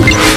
you